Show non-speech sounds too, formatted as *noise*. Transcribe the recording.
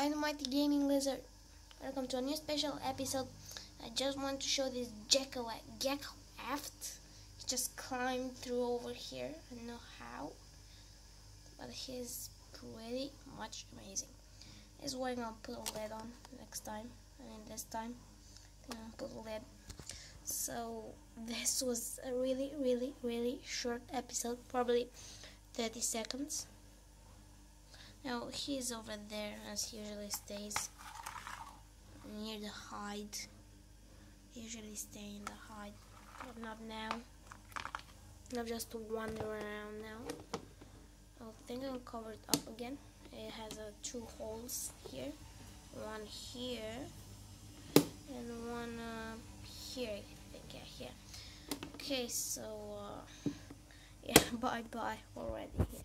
Dynamite Gaming Lizard. Welcome to a new special episode. I just want to show this gecko at gecko eft. He just climbed through over here. I don't know how, but he's pretty much amazing. This is why I'm gonna put a lid on next time. I mean this time, I'm gonna put a lid. So this was a really, really, really short episode, probably 30 seconds. He's over there as he usually stays near the hide. He usually stay in the hide, but not now. Not just to wander around now. I think I'm covered up again. It has uh, two holes here, one here, and one uh, here. I think yeah, here. Okay, so uh, *laughs* yeah, bye bye already. Yeah.